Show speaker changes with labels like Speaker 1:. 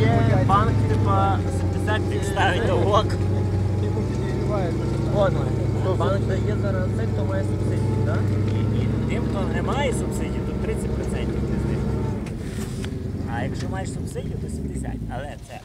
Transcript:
Speaker 1: є банк, типа 70 підставить на влог. Ладно, то банк дає зараз цей, хто має субсидії, так?
Speaker 2: І тим, хто не має субсидії, то 30% ти знижка. А якщо маєш субсидію, то 70%. Але це